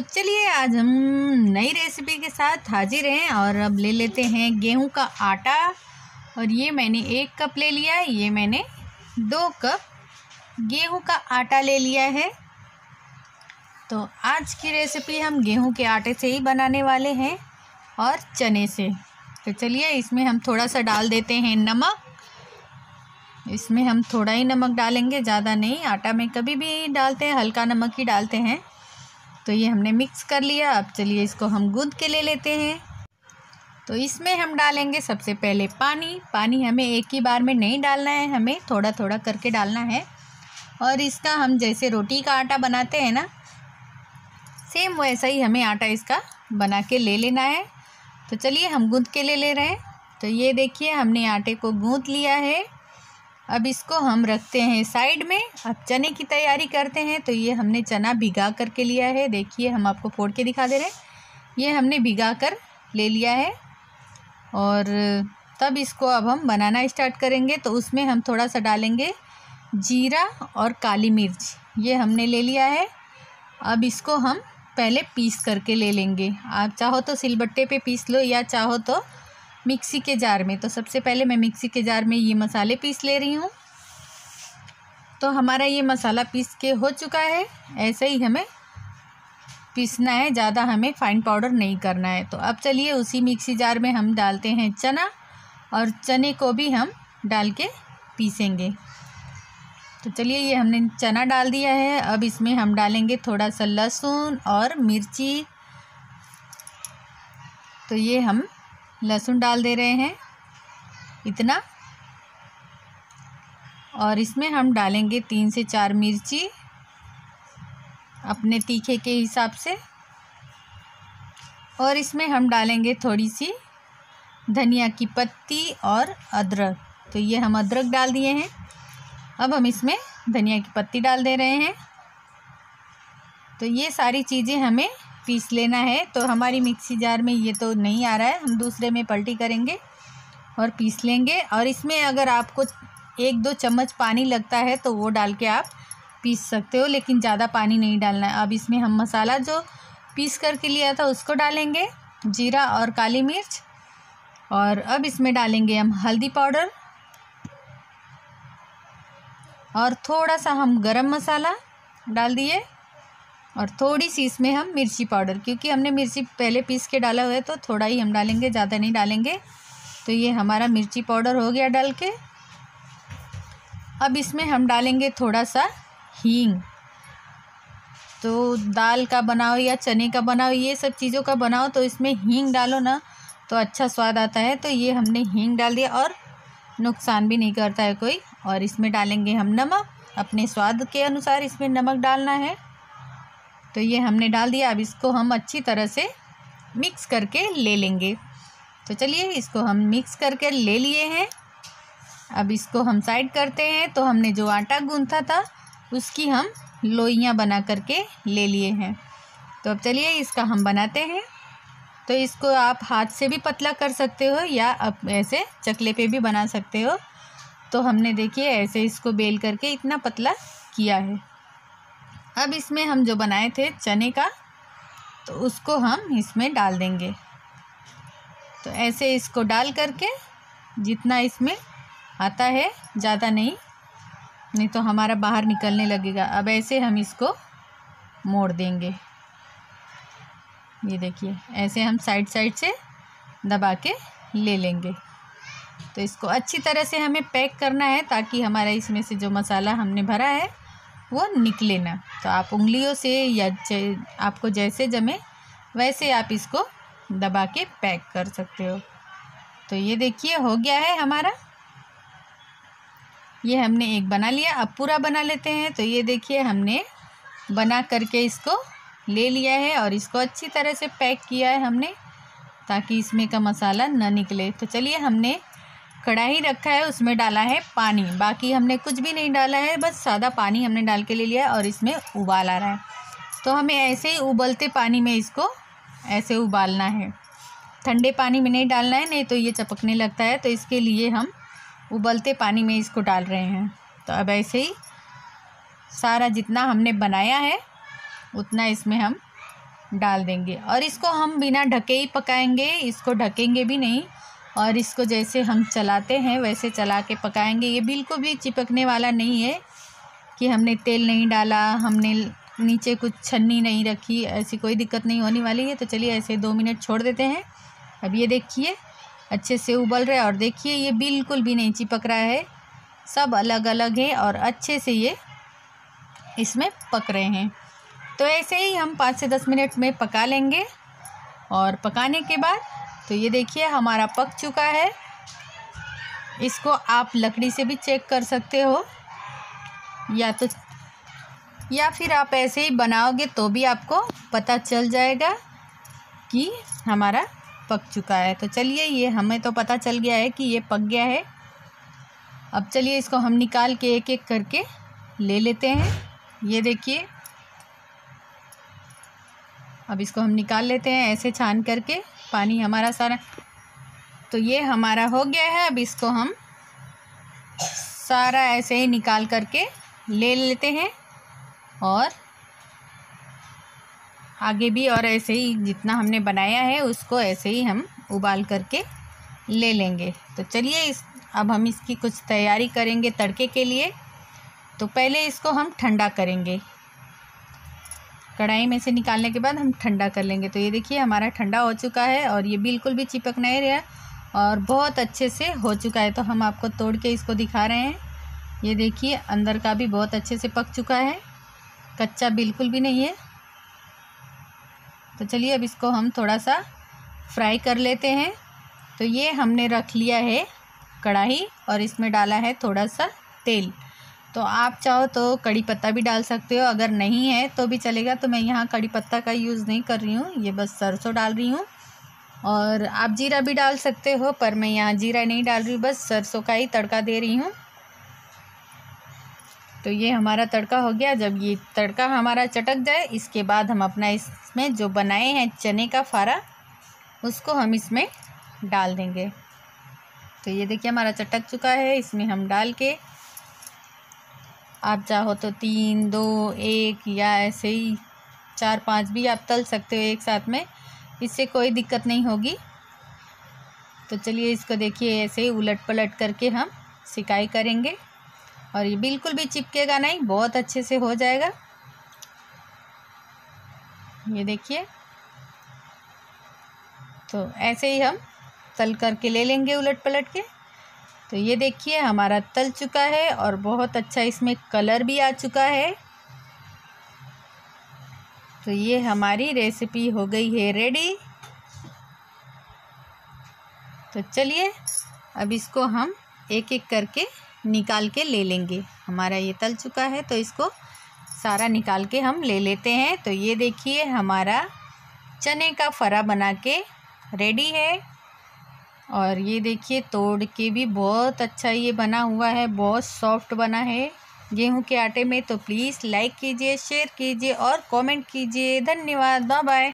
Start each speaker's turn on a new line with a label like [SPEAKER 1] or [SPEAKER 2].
[SPEAKER 1] तो चलिए आज हम नई रेसिपी के साथ हाजिर हैं और अब ले लेते हैं गेहूँ का आटा। और ये मैंने एक कप ले लिया है, ये मैंने दो कप गेहूँ का आटा ले लिया है। तो आज की रेसिपी हम गेहूँ के आटे से ही बनाने वाले हैं और चने से। तो चलिए इसमें हम थोड़ा सा डाल देते हैं नमक। इसमें हम थोड़ा ही नमक डालेंगे, ज़्यादा नहीं, आटा में कभी भी डालते हैं, हल्का नमक ही डालते हैं। तो ये हमने मिक्स कर लिया। अब चलिए इसको हम गूंद के ले लेते हैं। तो इसमें हम डालेंगे सबसे पहले पानी। पानी हमें एक ही बार में नहीं डालना है, हमें थोड़ा थोड़ा करके डालना है। और इसका हम जैसे रोटी का आटा बनाते हैं ना सेम वैसा ही हमें आटा इसका बना के ले लेना है। तो चलिए हम गूंद के ले ले रहे हैं। तो ये देखिए हमने आटे को गूंद लिया है। अब इसको हम रखते हैं साइड में। अब चने की तैयारी करते हैं तो ये हमने चना भिगा करके लिया है। देखिए, हम आपको फोड़ के दिखा दे रहे हैं। ये हमने भिगा कर ले लिया है। और तब इसको अब हम बनाना स्टार्ट करेंगे। तो उसमें हम थोड़ा सा डालेंगे जीरा और काली मिर्च। ये हमने ले लिया है। अब इसको हम पहले पीस करके ले लेंगे। आप चाहो तो सिलबट्टे पे पीस लो या चाहो तो मिक्सी के जार में। तो सबसे पहले मैं मिक्सी के जार में ये मसाले पीस ले रही हूँ। तो हमारा ये मसाला पीस के हो चुका है। ऐसे ही हमें पीसना है, ज़्यादा हमें फाइन पाउडर नहीं करना है। तो अब चलिए उसी मिक्सी जार में हम डालते हैं चना और चने को भी हम डाल के पीसेंगे। तो चलिए ये हमने चना डाल दिया है। अब इसमें हम डालेंगे थोड़ा सा लहसुन और मिर्ची। तो ये हम लहसुन डाल दे रहे हैं, इतना। और इसमें हम डालेंगे तीन से चार मिर्ची, अपने तीखे के हिसाब से। और इसमें हम डालेंगे थोड़ी सी धनिया की पत्ती और अदरक। तो ये हम अदरक डाल दिए हैं। अब हम इसमें धनिया की पत्ती डाल दे रहे हैं। तो ये सारी चीज़ें हमें पीस लेना है तो हमारी मिक्सी जार में ये तो नहीं आ रहा है। हम दूसरे में पलटी करेंगे और पीस लेंगे। और इसमें अगर आपको एक दो चम्मच पानी लगता है तो वो डाल के आप पीस सकते हो, लेकिन ज़्यादा पानी नहीं डालना है। अब इसमें हम मसाला जो पीस करके लिया था, उसको डालेंगे, जीरा और काली मिर्च। और अब इसमें डालेंगे हम हल्दी पाउडर। और थोड़ा सा हम गरम मसाला डाल दिए। और थोड़ी सी इसमें हम मिर्ची पाउडर, क्योंकि हमने मिर्ची पहले पीस के डाला हुआ है तो थोड़ा ही हम डालेंगे, ज़्यादा नहीं डालेंगे। तो ये हमारा मिर्ची पाउडर हो गया डाल के। अब इसमें हम डालेंगे थोड़ा सा हींग। तो दाल का बनाओ या चने का बनाओ, ये सब चीज़ों का बनाओ तो इसमें हींग डालो ना तो अच्छा स्वाद आता है। तो ये हमने हींग डाल दिया और नुकसान भी नहीं करता है कोई। और इसमें डालेंगे हम नमक। अपने स्वाद के अनुसार इसमें नमक डालना है। तो ये हमने डाल दिया। अब इसको हम अच्छी तरह से मिक्स करके ले लेंगे। तो चलिए, इसको हम मिक्स करके ले लिए हैं। अब इसको हम साइड करते हैं। तो हमने जो आटा गूंथा था, उसकी हम लोइयाँ बना करके ले लिए हैं। तो अब चलिए, इसका हम बनाते हैं। तो इसको आप हाथ से भी पतला कर सकते हो, या अब ऐसे चकले पे भी बना सकते हो। तो हमने देखिए, ऐसे इसको बेल करके इतना पतला किया है। अब इसमें हम जो बनाए थे चने का तो उसको हम इसमें डाल देंगे। तो ऐसे इसको डाल करके जितना इसमें आता है, ज़्यादा नहीं नहीं तो हमारा बाहर निकलने लगेगा। अब ऐसे हम इसको मोड़ देंगे। ये देखिए, ऐसे हम साइड साइड से दबा के ले लेंगे। तो इसको अच्छी तरह से हमें पैक करना है ताकि हमारा इसमें से जो मसाला हमने भरा है, वो निकले ना। तो आप उंगलियों से या आपको जैसे जमे, वैसे आप इसको दबा के पैक कर सकते हो। तो ये देखिए, हो गया है हमारा। ये हमने एक बना लिया, अब पूरा बना लेते हैं। तो ये देखिए, हमने बना करके इसको ले लिया है और इसको अच्छी तरह से पैक किया है हमने, ताकि इसमें का मसाला ना निकले। तो चलिए, हमने कढ़ाई रखा है, उसमें डाला है पानी। बाकी हमने कुछ भी नहीं डाला है, बस सादा पानी हमने डाल के ले लिया है और इसमें उबाल आ रहा है। तो हमें ऐसे ही उबलते पानी में इसको ऐसे उबालना है। ठंडे पानी में नहीं डालना है, नहीं तो ये चपकने लगता है तो इसके लिए हम उबलते पानी में इसको डाल रहे हैं। तो अब ऐसे ही सारा जितना हमने बनाया है, उतना इसमें हम डाल देंगे। और इसको हम बिना ढके ही पकाएँगे, इसको ढकेंगे भी नहीं और इसको जैसे हम चलाते हैं, वैसे चला के पकाएँगे। ये बिल्कुल भी चिपकने वाला नहीं है कि हमने तेल नहीं डाला, हमने नीचे कुछ छन्नी नहीं रखी, ऐसी कोई दिक्कत नहीं होने वाली है। तो चलिए ऐसे दो मिनट छोड़ देते हैं। अब ये देखिए, अच्छे से उबल रहा है और देखिए, ये बिल्कुल भी नहीं चिपक रहा है। सब अलग अलग है और अच्छे से ये इसमें पक रहे हैं। तो ऐसे ही हम पाँच से दस मिनट में पका लेंगे और पकाने के बाद तो ये देखिए, हमारा पक चुका है। इसको आप लकड़ी से भी चेक कर सकते हो। या तो या फिर आप ऐसे ही बनाओगे तो भी आपको पता चल जाएगा कि हमारा पक चुका है। तो चलिए, ये हमें तो पता चल गया है कि ये पक गया है। अब चलिए, इसको हम निकाल के एक एक करके ले लेते हैं। ये देखिए, अब इसको हम निकाल लेते हैं ऐसे छान करके। पानी हमारा सारा। तो ये हमारा हो गया है। अब इसको हम सारा ऐसे ही निकाल करके ले लेते हैं और आगे भी और ऐसे ही जितना हमने बनाया है, उसको ऐसे ही हम उबाल करके ले लेंगे। तो चलिए इस, अब हम इसकी कुछ तैयारी करेंगे तड़के के लिए। तो पहले इसको हम ठंडा करेंगे। कढ़ाई में से निकालने के बाद हम ठंडा कर लेंगे। तो ये देखिए, हमारा ठंडा हो चुका है और ये बिल्कुल भी चिपक नहीं रहा और बहुत अच्छे से हो चुका है। तो हम आपको तोड़ के इसको दिखा रहे हैं। ये देखिए, अंदर का भी बहुत अच्छे से पक चुका है। कच्चा बिल्कुल भी नहीं है। तो चलिए, अब इसको हम थोड़ा सा फ्राई कर लेते हैं। तो ये हमने रख लिया है कढ़ाई और इसमें डाला है थोड़ा सा तेल। तो आप चाहो तो कड़ी पत्ता भी डाल सकते हो, अगर नहीं है तो भी चलेगा। तो मैं यहाँ कड़ी पत्ता का यूज़ नहीं कर रही हूँ, ये बस सरसों डाल रही हूँ। और आप जीरा भी डाल सकते हो, पर मैं यहाँ जीरा नहीं डाल रही हूँ, बस सरसों का ही तड़का दे रही हूँ। तो ये हमारा तड़का हो गया। जब ये तड़का हमारा चटक जाए, इसके बाद हम अपना इसमें जो बनाए हैं चने का फारा, उसको हम इसमें डाल देंगे। तो ये देखिए हमारा चटक चुका है, इसमें हम डाल के आप चाहो तो तीन, दो, एक या ऐसे ही चार, पाँच भी आप तल सकते हो एक साथ में। इससे कोई दिक्कत नहीं होगी। तो चलिए इसको देखिए, ऐसे ही उलट पलट करके हम सिकाई करेंगे। और ये बिल्कुल भी चिपकेगा नहीं, बहुत अच्छे से हो जाएगा। ये देखिए। तो ऐसे ही हम तल करके ले लेंगे उलट पलट के। तो ये देखिए, हमारा तल चुका है और बहुत अच्छा इसमें कलर भी आ चुका है। तो ये हमारी रेसिपी हो गई है रेडी। तो चलिए, अब इसको हम एक एक करके निकाल के ले लेंगे। हमारा ये तल चुका है तो इसको सारा निकाल के हम ले लेते हैं। तो ये देखिए, हमारा चने का फरा बना के रेडी है। और ये देखिए तोड़ के भी बहुत अच्छा ये बना हुआ है, बहुत सॉफ्ट बना है। गेहूँ के आटे में तो प्लीज़ लाइक कीजिए शेयर कीजिए और कमेंट कीजिए। धन्यवाद बाय बाय